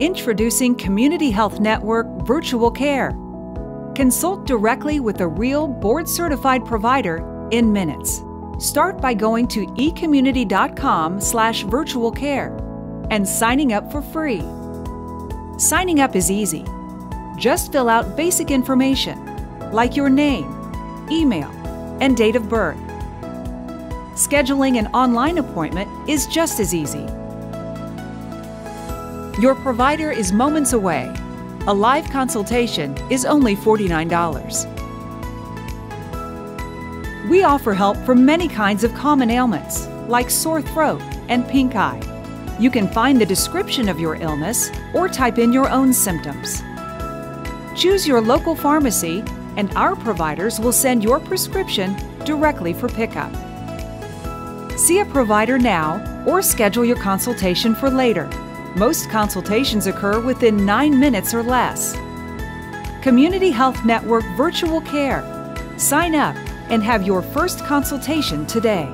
Introducing Community Health Network Virtual Care. Consult directly with a real board certified provider in minutes. Start by going to ecommunity.com slash virtual care and signing up for free. Signing up is easy. Just fill out basic information like your name, email, and date of birth. Scheduling an online appointment is just as easy. Your provider is moments away. A live consultation is only $49. We offer help for many kinds of common ailments, like sore throat and pink eye. You can find the description of your illness or type in your own symptoms. Choose your local pharmacy, and our providers will send your prescription directly for pickup. See a provider now or schedule your consultation for later. Most consultations occur within nine minutes or less. Community Health Network Virtual Care. Sign up and have your first consultation today.